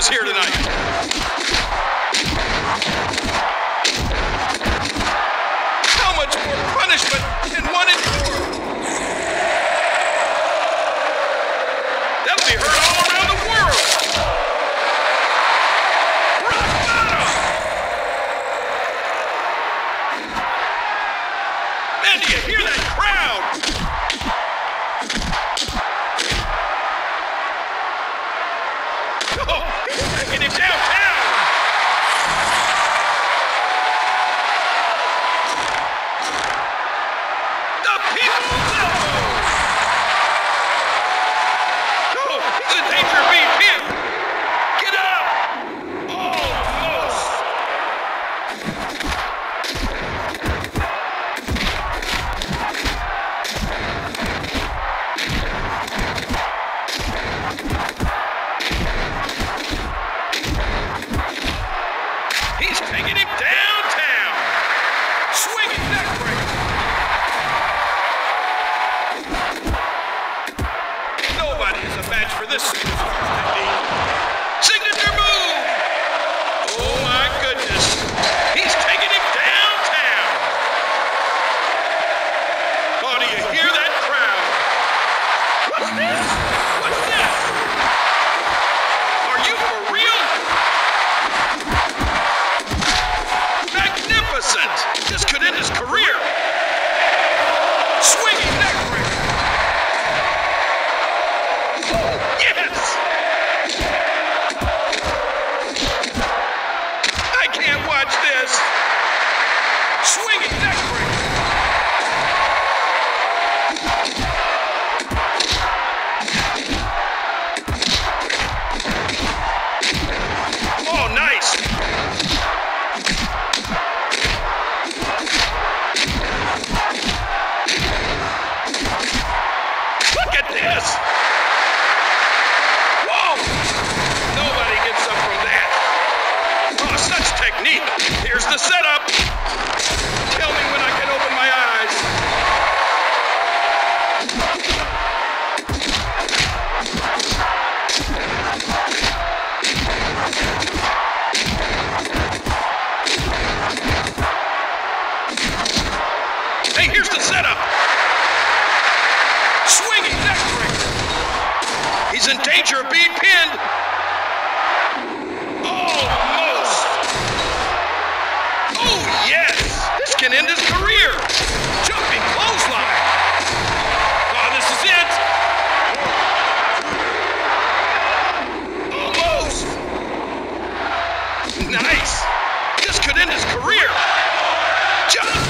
is here tonight. He's taking him downtown. Swinging breaker. Nobody is a match for this this. Whoa! Nobody gets up from that. Oh, such technique. Here's the setup. In danger of being pinned. Almost. Oh, yes. This can end his career. Jumping clothesline. Oh, this is it. Almost. Nice. This could end his career. Just